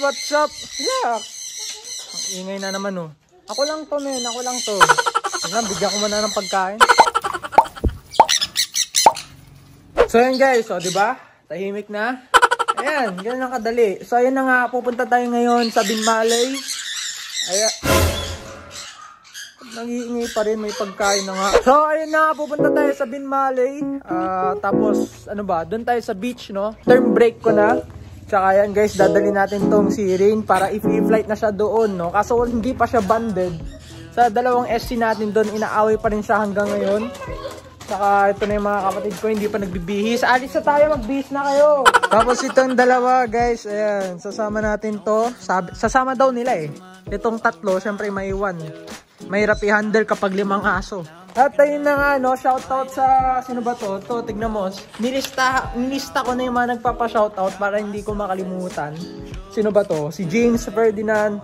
what? What's up? Relax. Ang ingay na naman oh. Ako lang to men, ako lang to. Tignan, bigyan ko muna ng pagkain. So yan guys, oh, di ba? Tahimik na. Ayan, ganyan lang kadali. So ayan na nga, pupunta tayo ngayon sa Binmalay. Ayan. Nangiingay pa rin, may pagkain na nga. So ayun na, pupunta tayo sa Binmalay. Ah, tapos, ano ba, doon tayo sa beach, no? Term break ko na. Tsaka yan guys, dadali natin tong si Rain para i-flight na siya doon, no? Kaso hindi pa siya banded. Sa dalawang SC natin doon, inaaway pa rin siya hanggang ngayon. Saka ito na yung mga kapatid ko, hindi pa nagbibihis. Alis na tayo, magbihis na kayo. Tapos itong dalawa guys, ayan, sasama natin to. Sabi, sasama daw nila eh. Itong tatlo, syempre may one. Mahirap i-handle kapag limang aso. At ayun na nga, no, shoutout sa, sino ba to? To, tignan mo. Nilista, nilista ko na yung mga nagpapa-shoutout para hindi ko makalimutan. Sino ba to? Si James Ferdinand,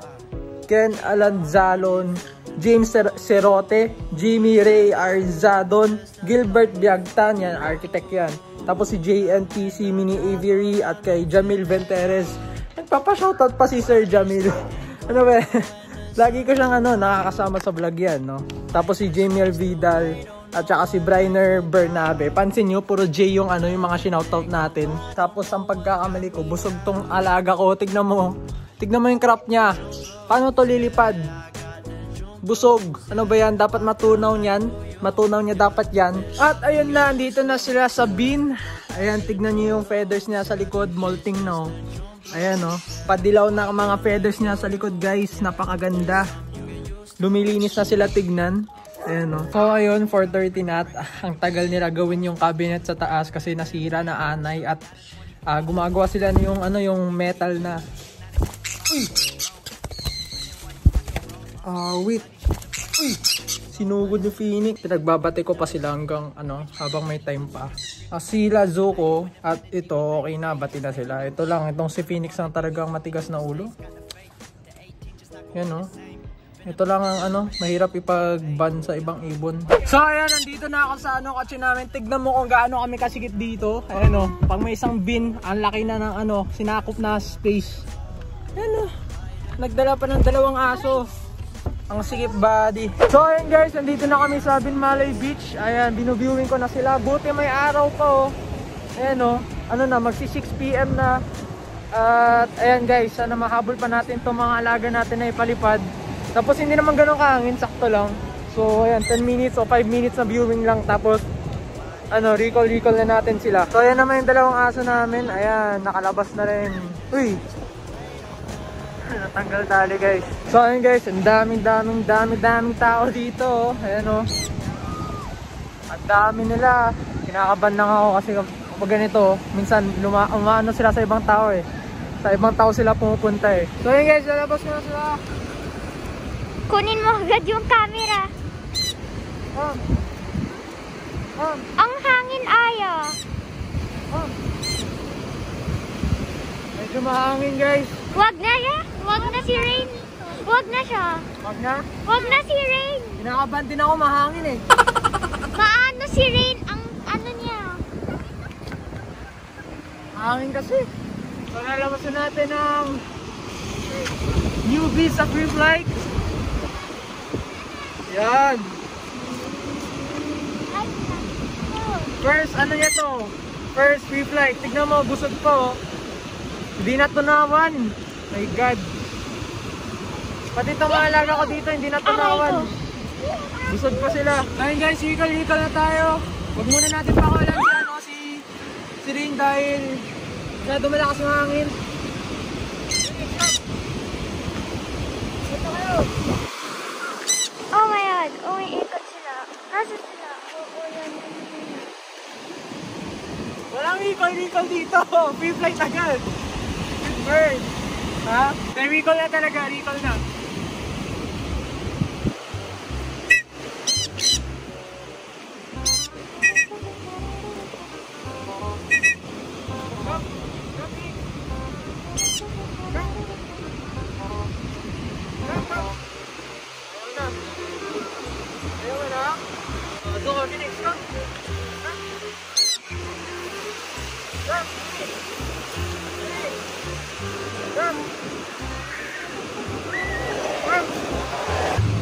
Ken Alanzalon, James Ser Serote, Jimmy Ray Arzadon, Gilbert Biagtan, yan, architect yan. Tapos si JNTC Mini Aviary at kay Jamil Venteres. Nagpapa-shoutout pa si Sir Jamil. ano ba? Lagi ko siyang ano, nakakasama sa vlog yan, no? Tapos si Jamiel Vidal at saka si Briner Bernabe. Pansin nyo, puro J yung ano, yung mga sinoutout natin. Tapos ang pagkakamali ko, busog tong alaga ko. Tignan mo. Tignan mo yung crop niya. Paano to lilipad? Busog. Ano ba yan? Dapat matunaw niyan. Matunaw niya dapat yan. At ayun na, dito na sila sa bin. Ayan, tignan niyo yung feathers niya sa likod. Molting na oh. Ayan oh. Padilaw na mga feathers niya sa likod guys. Napakaganda. Lumilinis na sila tignan. Ayan oh. So ayun, 4.30 na at ang tagal nila gawin yung cabinet sa taas kasi nasira na anay at uh, gumagawa sila ng yung ano yung metal na Uy! Ah, uh, wait. Uy! Sinugod yung Phoenix. Pinagbabate ko pa sila hanggang ano, habang may time pa. Uh, sila Zuko at ito, okay na, bati na sila. Ito lang, itong si Phoenix ang talagang matigas na ulo. Yan oh. Ito lang ang ano, mahirap ipag-ban sa ibang ibon. So ayan, nandito na ako sa ano, kotse namin. Tignan mo kung gaano kami kasigit dito. Ayan o, oh, pag may isang bin, ang laki na ng ano, sinakop na space. Ayan o, oh, nagdala pa ng dalawang aso. Ang sikip body. So ayan guys, nandito na kami sa Binmalay Beach. Ayan, binuviewing ko na sila. Buti may araw pa oh. Ayan oh, ano na, magsi 6pm na. At ayan guys, sana mahabol pa natin itong mga alaga natin na ipalipad. Tapos hindi naman ganun kahangin, sakto lang. So ayan, 10 minutes o 5 minutes na viewing lang. Tapos ano, recall-recall na natin sila. So ayan naman yung dalawang aso namin. Ayan, nakalabas na rin. Uy, natanggal tali guys. So ayun guys ang daming daming daming daming tao dito oh. ayan o oh. ang dami nila. Kinakaban lang ako kasi kapag ganito minsan luma umano sila sa ibang tao eh. Sa ibang tao sila pumupunta eh. So ayun guys lalabas ko na sila. Kunin mo agad yung camera. Um, um, ang hangin aya um. medyo mahangin guys. Wag na ya. Wag na si Rain. Wag na siya. Wag na? Wag na si Rain. Kinakaban din ako mahangin eh. Paano si Rain ang ano niya? Hangin kasi. So nalabasan natin ang newbies sa free flight. Yan. First, ano niya to? First free flight. Tignan mo, busog pa oh. Hindi na tunawan. My God. Pati itong mga alaga ko dito, hindi na tunawan. Busog pa sila. Ayun guys, hikal-hikal na tayo. Huwag muna natin pakawalan si, ano, si, si Ring dahil masyado malakas ng hangin. Ito kayo. Oh my God. Oh, may ikot sila. Nasa sila? Oo, yan. Walang hikal-hikal dito. Free flight agad bird. Ha? May recall na talaga, recall na.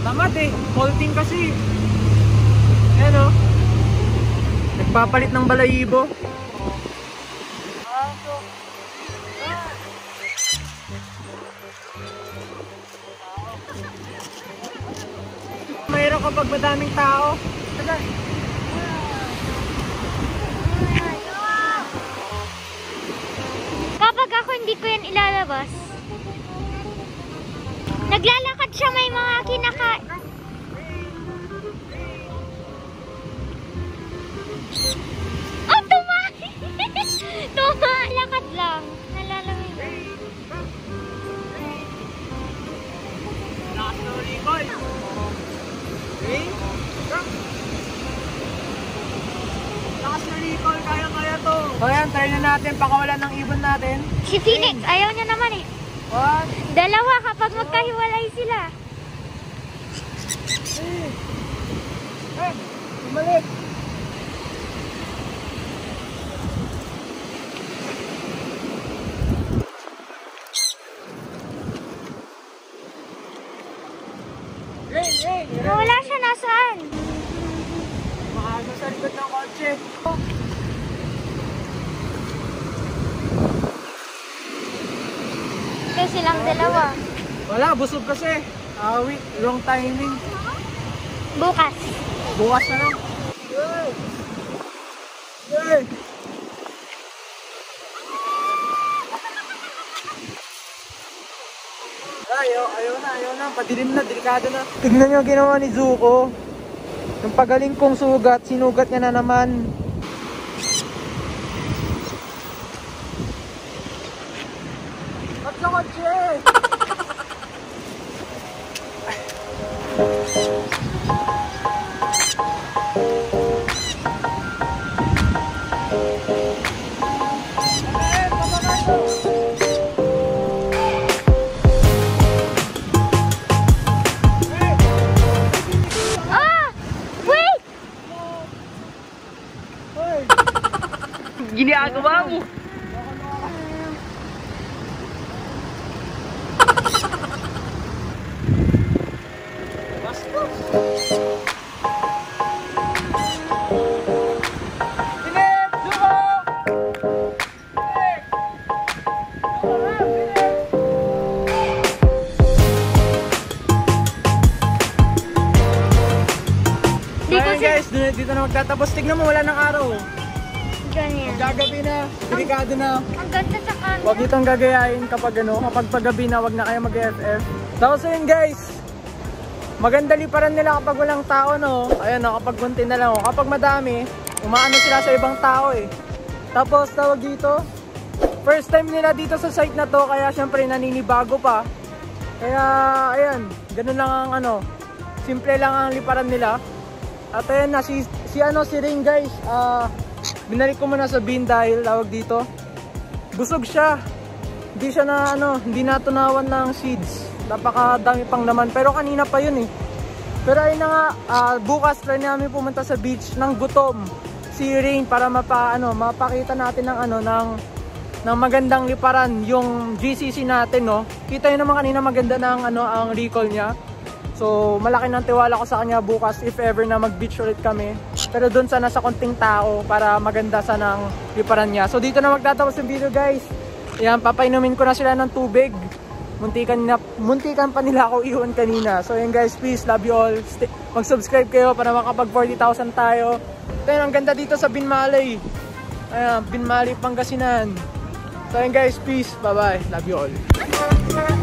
Tamad eh. Faulting kasi. Ayan o. Nagpapalit ng balayibo. Mayroon kapag madaming tao. Kapag ako hindi ko yan ilalabas, naglalakad siya may mga kinaka... Oh, tuma! tuma, lakad lang. Nalalamig. Lakas ng recall. Okay? Kaya-kaya to. So yan, try na natin pakawalan ng ibon natin. Si Phoenix, ayaw niya naman eh. Dalawa kapag magkahiwalay sila. Eh, bumalik. Hey, hey, hey. Wala siya nasaan. Maaga sa likod ng kotse. Kasi silang dalawa. Wala, busog kasi. Awi, wrong timing. Bukas. Bukas na lang. Yay! Yay! Ayaw, ayaw na, ayaw na. Padilim na, delikado na. Tignan nyo ginawa ni Zuko. Yung pagaling kong sugat, sinugat niya na naman. At sa kotse! Eh, pababa ito. Magtatapos. Tignan mo, wala ng araw. Ganyan. Gagabi na, delikado na. Ang ganda sa camera. Huwag itong gagayain kapag ano, kapag paggabi na, wag na kayo mag-FF. Tapos yun guys, maganda liparan nila kapag walang tao no. Ayun no, kapag kunti na lang. oh. Kapag madami, umaano sila sa ibang tao eh. Tapos tawag dito, first time nila dito sa site na to, kaya syempre naninibago pa. Kaya ayan, ganun lang ang ano, simple lang ang liparan nila. At ayan na, si, ano, si Ring guys, ah, binalik ko muna sa bin dahil tawag dito, busog siya. Hindi siya na ano, hindi natunawan ng seeds. Napakadami pang naman. Pero kanina pa yun eh. Pero ayun na nga, ah, bukas try namin pumunta sa beach ng gutom. Si Rain para mapa, ano, mapakita natin ng ano, ng, ng magandang liparan yung GCC natin, no. Kita nyo naman kanina maganda ng ano, ang recall niya. So, malaki ng tiwala ko sa kanya bukas if ever na mag-beach ulit kami. Pero doon sana sa konting tao para maganda sana ang liparan niya. So, dito na magtatapos yung video guys. Ayan, papainumin ko na sila ng tubig. Muntikan, na, muntikan pa nila ako iwan kanina. So, ayan guys, please, love you all. Mag-subscribe kayo para makapag 40,000 tayo. Ayan, ang ganda dito sa Binmalay. Ayan, Binmalay, Pangasinan. So, ayan guys, peace. Bye-bye. Love you all.